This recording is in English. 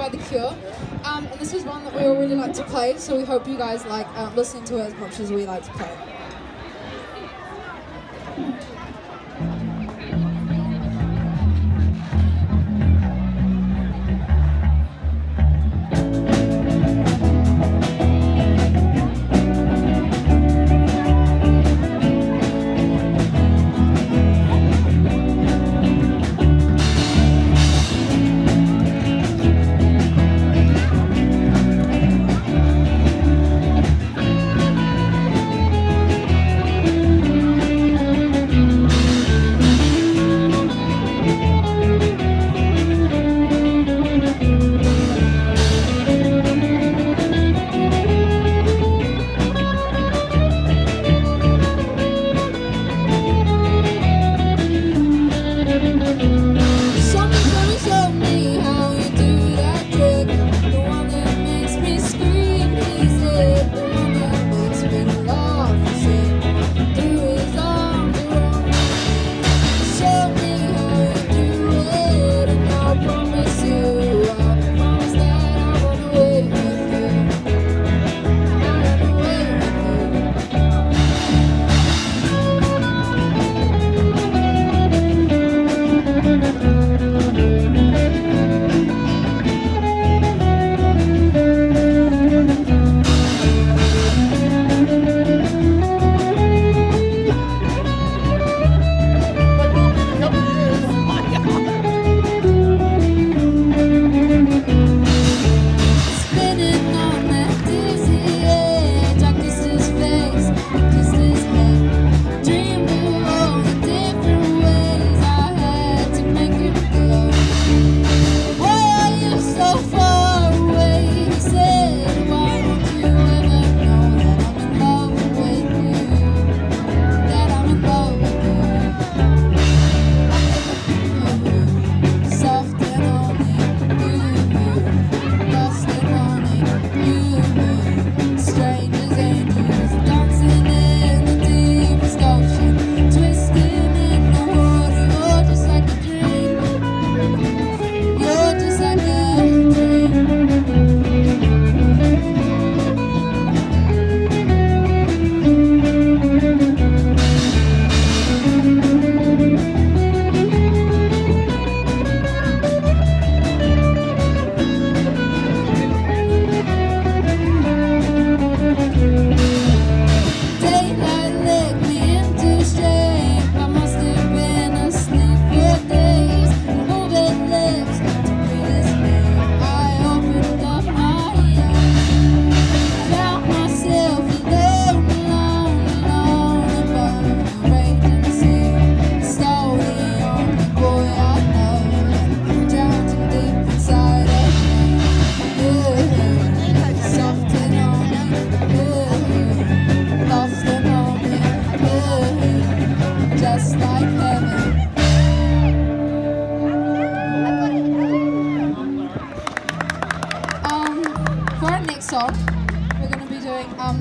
by The Cure. Um, and this is one that we all really like to play, so we hope you guys like uh, listening to it as much as we like to play. song. We're going to be doing... Um